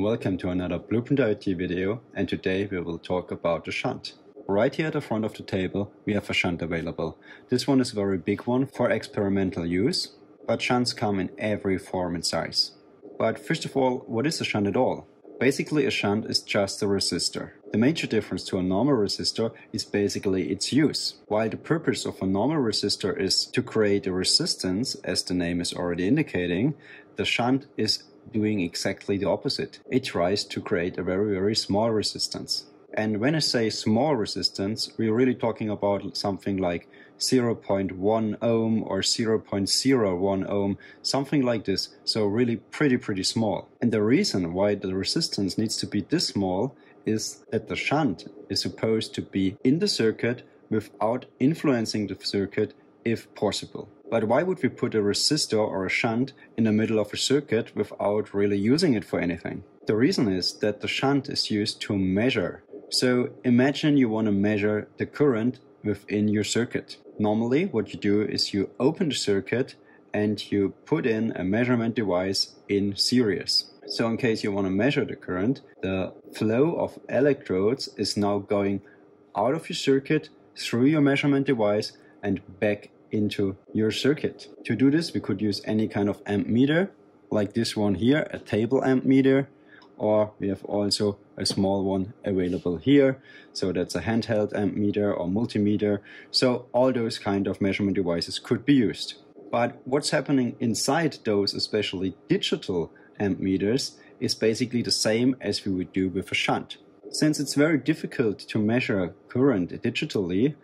Welcome to another Blueprint IoT video and today we will talk about the shunt. Right here at the front of the table we have a shunt available. This one is a very big one for experimental use, but shunts come in every form and size. But first of all, what is a shunt at all? Basically a shunt is just a resistor. The major difference to a normal resistor is basically its use. While the purpose of a normal resistor is to create a resistance, as the name is already indicating, the shunt is doing exactly the opposite. It tries to create a very, very small resistance. And when I say small resistance, we're really talking about something like 0.1 ohm or 0.01 ohm, something like this. So really pretty, pretty small. And the reason why the resistance needs to be this small is that the shunt is supposed to be in the circuit without influencing the circuit if possible. But why would we put a resistor or a shunt in the middle of a circuit without really using it for anything? The reason is that the shunt is used to measure. So imagine you want to measure the current within your circuit. Normally what you do is you open the circuit and you put in a measurement device in series. So in case you want to measure the current, the flow of electrodes is now going out of your circuit through your measurement device and back into your circuit. To do this, we could use any kind of amp meter, like this one here, a table amp meter, or we have also a small one available here. So that's a handheld amp meter or multimeter. So all those kind of measurement devices could be used. But what's happening inside those, especially digital amp meters, is basically the same as we would do with a shunt. Since it's very difficult to measure current digitally,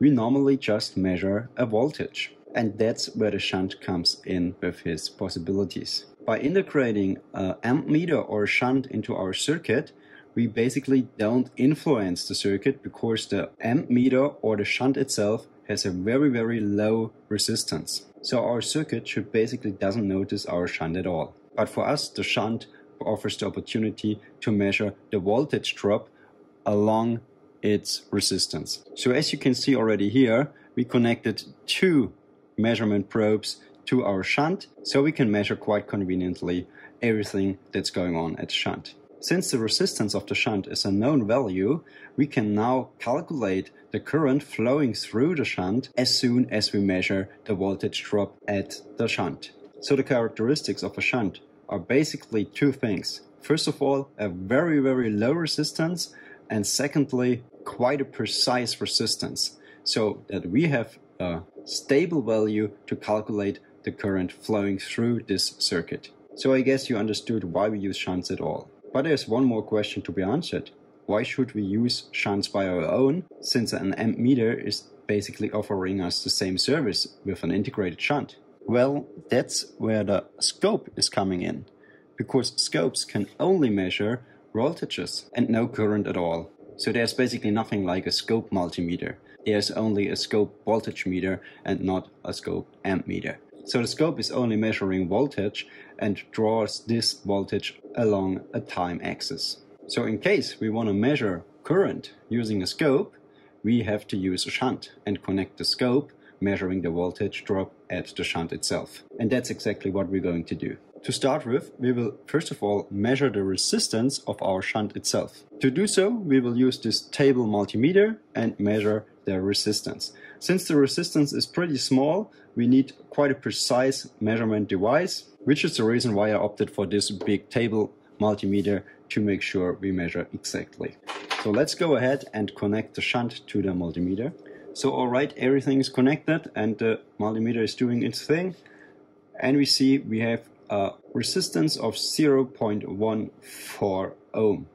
we normally just measure a voltage. And that's where the shunt comes in with his possibilities. By integrating an ammeter or a shunt into our circuit, we basically don't influence the circuit because the ammeter or the shunt itself has a very very low resistance. So our circuit should basically doesn't notice our shunt at all. But for us the shunt offers the opportunity to measure the voltage drop along its resistance. So as you can see already here, we connected two measurement probes to our shunt, so we can measure quite conveniently everything that's going on at shunt. Since the resistance of the shunt is a known value, we can now calculate the current flowing through the shunt as soon as we measure the voltage drop at the shunt. So the characteristics of a shunt are basically two things. First of all, a very, very low resistance, and secondly, quite a precise resistance so that we have a stable value to calculate the current flowing through this circuit. So I guess you understood why we use shunts at all. But there's one more question to be answered. Why should we use shunts by our own since an amp meter is basically offering us the same service with an integrated shunt? Well, that's where the scope is coming in. Because scopes can only measure voltages and no current at all. So there's basically nothing like a scope multimeter. There's only a scope voltage meter and not a scope amp meter. So the scope is only measuring voltage and draws this voltage along a time axis. So in case we want to measure current using a scope, we have to use a shunt and connect the scope measuring the voltage drop at the shunt itself. And that's exactly what we're going to do. To start with, we will first of all measure the resistance of our shunt itself. To do so, we will use this table multimeter and measure the resistance. Since the resistance is pretty small, we need quite a precise measurement device, which is the reason why I opted for this big table multimeter to make sure we measure exactly. So let's go ahead and connect the shunt to the multimeter. So alright, everything is connected and the multimeter is doing its thing. And we see we have a resistance of 0.14 ohm,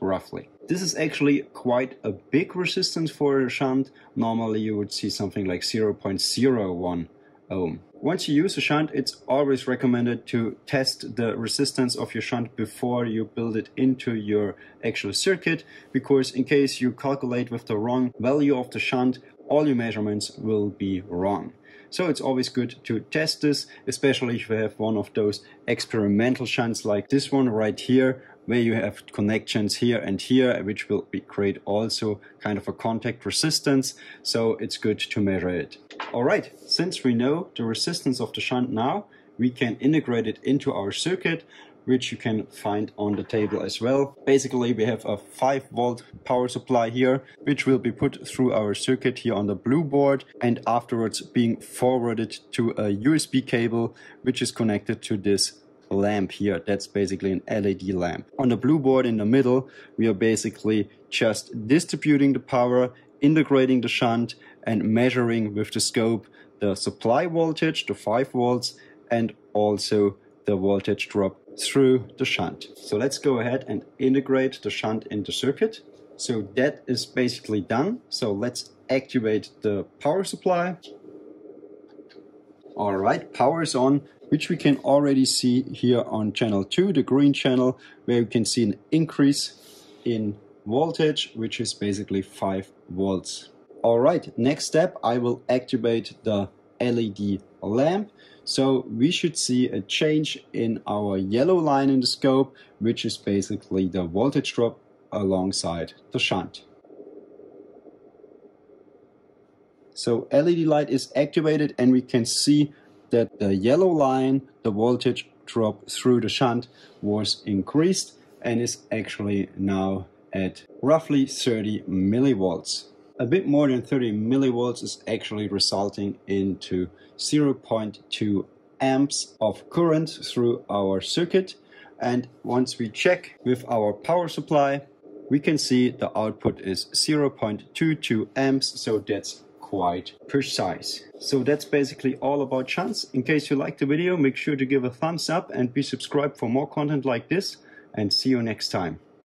roughly. This is actually quite a big resistance for a shunt. Normally you would see something like 0.01 ohm. Once you use a shunt, it's always recommended to test the resistance of your shunt before you build it into your actual circuit, because in case you calculate with the wrong value of the shunt, all your measurements will be wrong. So it's always good to test this, especially if you have one of those experimental shunts like this one right here, where you have connections here and here, which will be create also kind of a contact resistance. So it's good to measure it. All right, since we know the resistance of the shunt now, we can integrate it into our circuit which you can find on the table as well. Basically, we have a 5 volt power supply here, which will be put through our circuit here on the blue board and afterwards being forwarded to a USB cable, which is connected to this lamp here. That's basically an LED lamp. On the blue board in the middle, we are basically just distributing the power, integrating the shunt and measuring with the scope the supply voltage, the 5 volts, and also the voltage drop through the shunt. So let's go ahead and integrate the shunt in the circuit. So that is basically done. So let's activate the power supply. All right, power is on, which we can already see here on channel 2, the green channel, where you can see an increase in voltage, which is basically 5 volts. All right, next step, I will activate the LED lamp. So we should see a change in our yellow line in the scope, which is basically the voltage drop alongside the shunt. So LED light is activated and we can see that the yellow line, the voltage drop through the shunt was increased and is actually now at roughly 30 millivolts. A bit more than 30 millivolts is actually resulting into 0.2 amps of current through our circuit and once we check with our power supply we can see the output is 0.22 amps so that's quite precise. So that's basically all about shunts. In case you liked the video make sure to give a thumbs up and be subscribed for more content like this and see you next time.